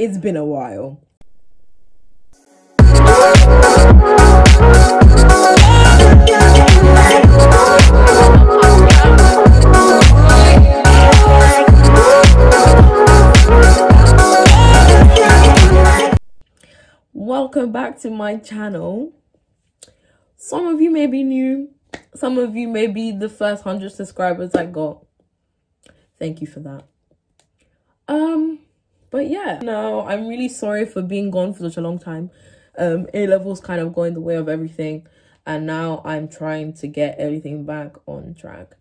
It's been a while. Welcome back to my channel. Some of you may be new, some of you may be the first 100 subscribers I got. Thank you for that. Um, but yeah, no, I'm really sorry for being gone for such a long time. Um, A levels kind of going the way of everything, and now I'm trying to get everything back on track.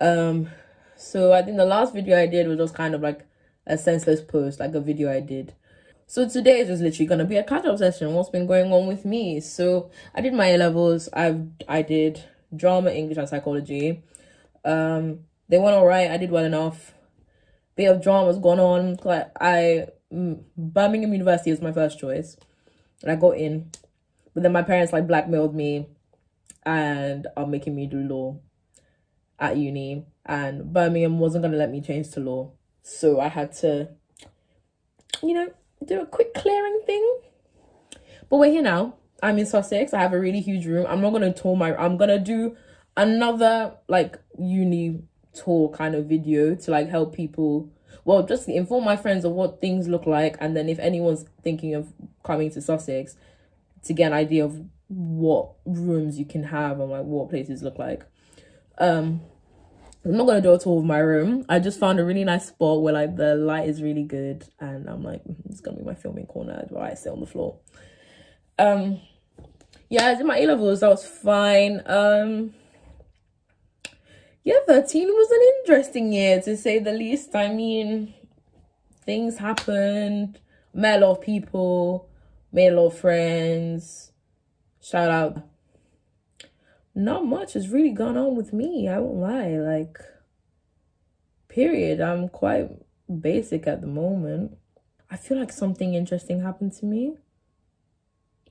Um, so I think the last video I did was just kind of like a senseless post, like a video I did. So today is just literally gonna be a catch up session. What's been going on with me? So I did my A levels. I I did drama, English, and psychology. Um, they went alright. I did well enough. Bit of drama was going on. Like I, Birmingham University was my first choice, and I got in. But then my parents like blackmailed me, and are making me do law at uni. And Birmingham wasn't gonna let me change to law, so I had to, you know, do a quick clearing thing. But we're here now. I'm in Sussex. I have a really huge room. I'm not gonna tour my I'm gonna do another like uni tour kind of video to like help people well just inform my friends of what things look like and then if anyone's thinking of coming to Sussex to get an idea of what rooms you can have and like what places look like. Um I'm not gonna do a tour of my room. I just found a really nice spot where like the light is really good, and I'm like, mm, it's gonna be my filming corner where I sit on the floor. Um, yeah, I did my A levels. That was fine. Um, yeah, 13 was an interesting year to say the least. I mean, things happened. Met a lot of people. Made a lot of friends. Shout out not much has really gone on with me. I won't lie. Like, period. I'm quite basic at the moment. I feel like something interesting happened to me.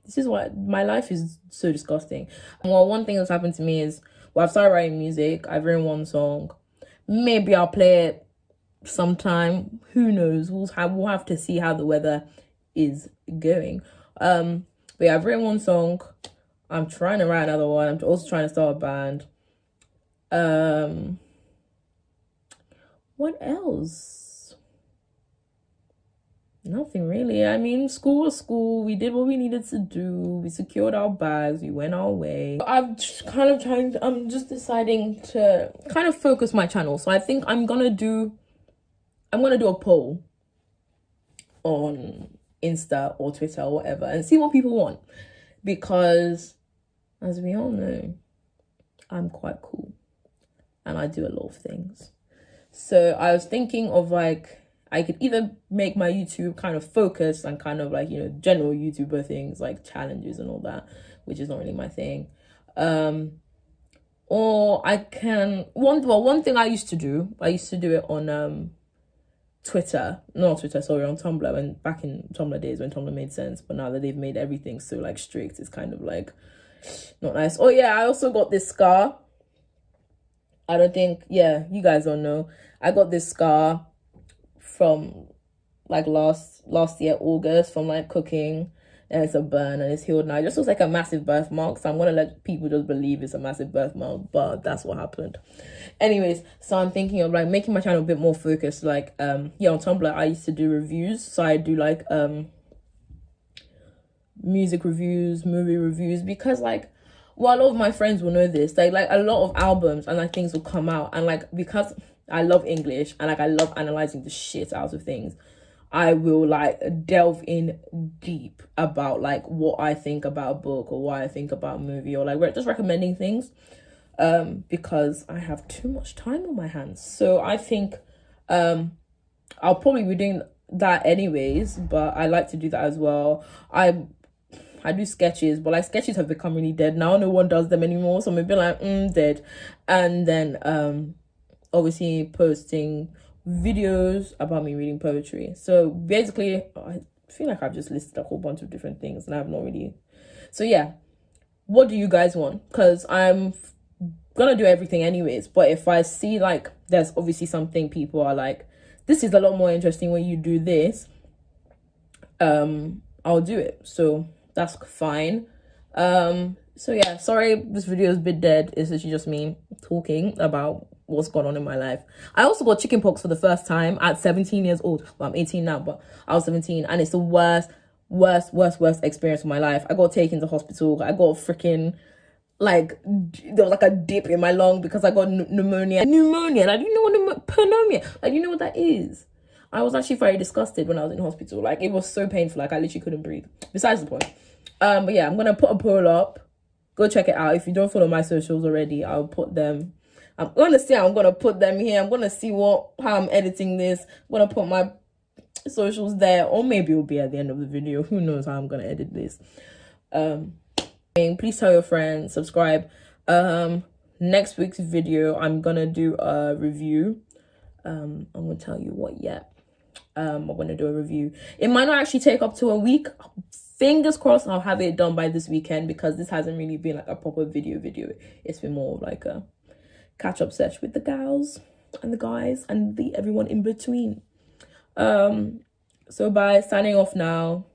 This is why my life is so disgusting. Well, one thing that's happened to me is well, I've started writing music. I've written one song. Maybe I'll play it sometime. Who knows? We'll have we'll have to see how the weather is going. Um, but yeah, I've written one song. I'm trying to write another one. I'm also trying to start a band. Um, what else? Nothing really. I mean, school was school. We did what we needed to do. We secured our bags. We went our way. I'm just kind of trying. To, I'm just deciding to kind of focus my channel. So I think I'm gonna do. I'm gonna do a poll on Insta or Twitter or whatever and see what people want because as we all know, I'm quite cool and I do a lot of things. So I was thinking of like, I could either make my YouTube kind of focus and kind of like, you know, general YouTuber things like challenges and all that, which is not really my thing. Um, or I can, one, well, one thing I used to do, I used to do it on, um, Twitter, not Twitter, sorry, on Tumblr, when back in Tumblr days when Tumblr made sense, but now that they've made everything so like strict, it's kind of like, not nice. Oh yeah i also got this scar. I don't think yeah you guys don't know. I got this scar from like last last year august from like cooking and it's a burn and it's healed now it just looks like a massive birthmark so i'm gonna let people just believe it's a massive birthmark but that's what happened anyways so i'm thinking of like making my channel a bit more focused like um yeah on tumblr i used to do reviews so i do like um music reviews, movie reviews, because like well, a lot of my friends will know this. They like a lot of albums and like things will come out and like because I love English and like I love analyzing the shit out of things. I will like delve in deep about like what I think about a book or why I think about a movie or like just recommending things um because I have too much time on my hands. So I think um I'll probably be doing that anyways, but I like to do that as well. I I do sketches, but like sketches have become really dead now. No one does them anymore, so maybe like mm, dead. And then um, obviously posting videos about me reading poetry. So basically, I feel like I've just listed a whole bunch of different things, and I've not really. So yeah, what do you guys want? Because I'm gonna do everything anyways. But if I see like there's obviously something people are like, this is a lot more interesting when you do this um I'll do it. So that's fine. Um so yeah, sorry this video is a bit dead. It's literally just me talking about what's going on in my life. I also got chickenpox for the first time at 17 years old. Well, I'm 18 now, but I was 17 and it's the worst, worst, worst, worst experience of my life. I got taken to hospital. I got freaking like there was like a dip in my lung because I got pneumonia. Pneumonia. Like you know what pneumonia? Like you know what that is? I was actually very disgusted when I was in hospital. Like it was so painful. Like I literally couldn't breathe. Besides the point. Um, but yeah, I'm gonna put a poll up. Go check it out. If you don't follow my socials already, I'll put them. I'm gonna see I'm gonna put them here. I'm gonna see what how I'm editing this. I'm gonna put my socials there, or maybe it'll be at the end of the video. Who knows how I'm gonna edit this. Um please tell your friends subscribe um next week's video i'm gonna do a review um i'm gonna tell you what yet um i'm gonna do a review it might not actually take up to a week fingers crossed i'll have it done by this weekend because this hasn't really been like a proper video video it's been more like a catch-up sesh with the gals and the guys and the everyone in between. Um so by signing off now